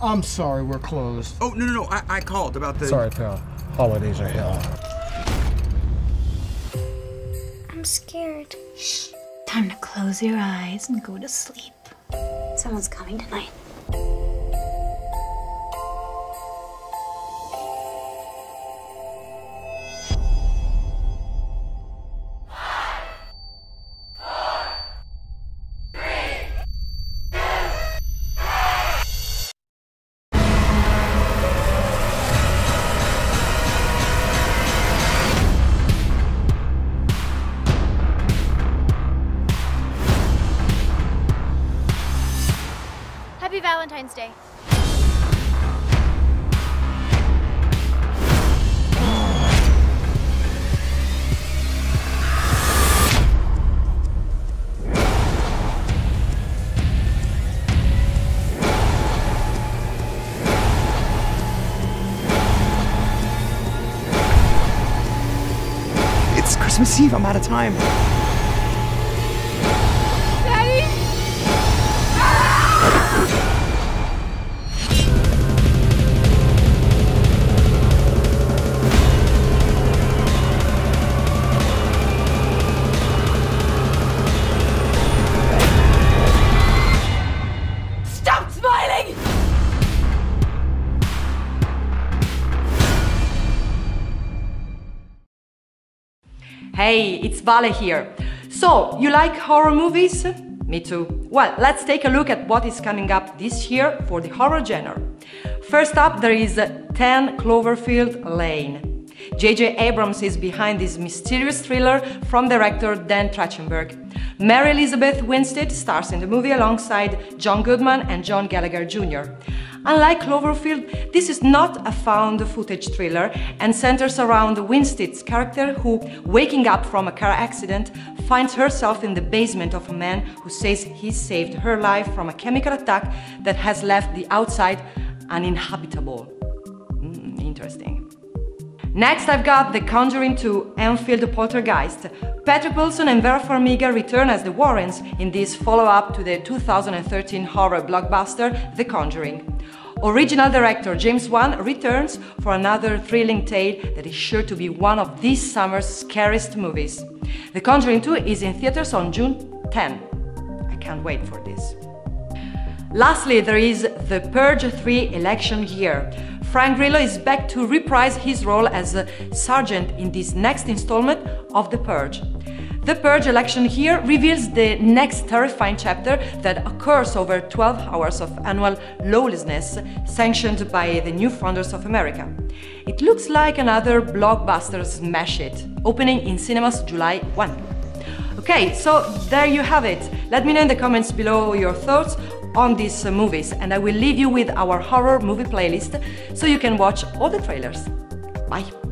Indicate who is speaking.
Speaker 1: I'm sorry, we're closed.
Speaker 2: Oh, no, no, no. I, I called about the.
Speaker 1: Sorry, pal. Holidays are hell.
Speaker 3: I'm scared.
Speaker 4: Shh. Time to close your eyes and go to sleep.
Speaker 3: Someone's coming tonight.
Speaker 5: Happy Valentine's Day.
Speaker 2: It's Christmas Eve. I'm out of time.
Speaker 6: Hey, it's Vale here. So, you like horror movies? Me too. Well, let's take a look at what is coming up this year for the horror genre. First up, there is 10 Cloverfield Lane. J.J. Abrams is behind this mysterious thriller from director Dan Trachtenberg. Mary Elizabeth Winstead stars in the movie alongside John Goodman and John Gallagher Jr. Unlike Cloverfield, this is not a found footage thriller and centers around Winstead's character who, waking up from a car accident, finds herself in the basement of a man who says he saved her life from a chemical attack that has left the outside uninhabitable. Mm, interesting. Next, I've got The Conjuring 2 Enfield Poltergeist. Patrick Wilson and Vera Farmiga return as the Warrens in this follow-up to the 2013 horror blockbuster The Conjuring. Original director James Wan returns for another thrilling tale that is sure to be one of this summer's scariest movies. The Conjuring 2 is in theaters on June 10. I can't wait for this. Lastly, there is The Purge 3 election year. Frank Grillo is back to reprise his role as a sergeant in this next installment of The Purge. The Purge election year reveals the next terrifying chapter that occurs over 12 hours of annual lawlessness sanctioned by the new founders of America. It looks like another blockbuster smash hit, opening in cinemas July 1. Okay, so there you have it. Let me know in the comments below your thoughts on these uh, movies and I will leave you with our horror movie playlist so you can watch all the trailers. Bye!